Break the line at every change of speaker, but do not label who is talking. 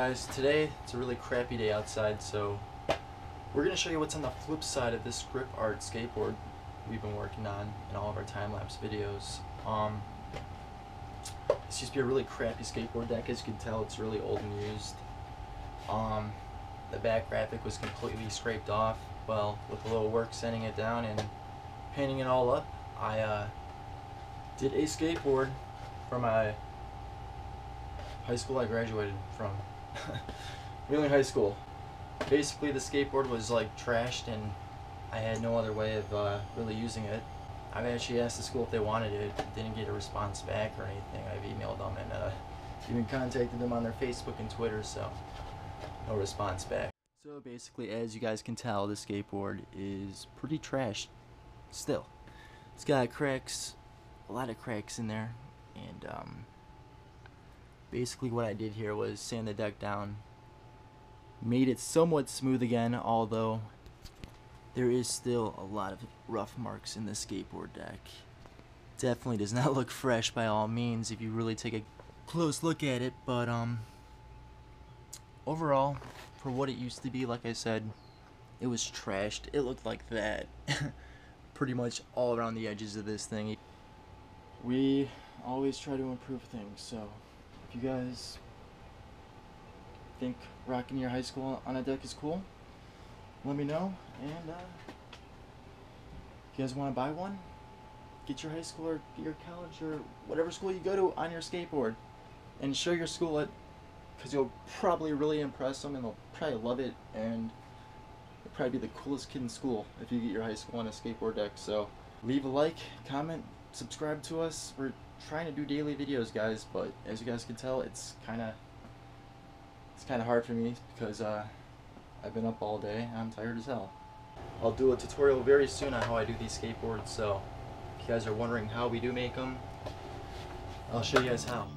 guys, today it's a really crappy day outside, so we're going to show you what's on the flip side of this grip art skateboard we've been working on in all of our time-lapse videos. Um, this used to be a really crappy skateboard deck, as you can tell it's really old and used. Um, the back graphic was completely scraped off. Well, with a little work sanding it down and painting it all up, I uh, did a skateboard for my high school I graduated from. Wheeling High School. Basically, the skateboard was like trashed, and I had no other way of uh, really using it. I've actually asked the school if they wanted it, didn't get a response back or anything. I've emailed them and uh, even contacted them on their Facebook and Twitter, so no response back. So basically, as you guys can tell, the skateboard is pretty trashed still. It's got cracks, a lot of cracks in there, and um, basically what I did here was sand the deck down, made it somewhat smooth again, although there is still a lot of rough marks in the skateboard deck. Definitely does not look fresh by all means if you really take a close look at it, but um, overall, for what it used to be, like I said, it was trashed. It looked like that. Pretty much all around the edges of this thing. We always try to improve things, so if you guys think rocking your high school on a deck is cool, let me know. And uh, if you guys want to buy one, get your high school or your college or whatever school you go to on your skateboard and show your school it because you'll probably really impress them and they'll probably love it and you'll probably be the coolest kid in school if you get your high school on a skateboard deck. So leave a like, comment, subscribe to us. We're trying to do daily videos, guys, but as you guys can tell, it's kind of it's kind of hard for me because uh, I've been up all day. I'm tired as hell. I'll do a tutorial very soon on how I do these skateboards, so if you guys are wondering how we do make them, I'll show you guys how.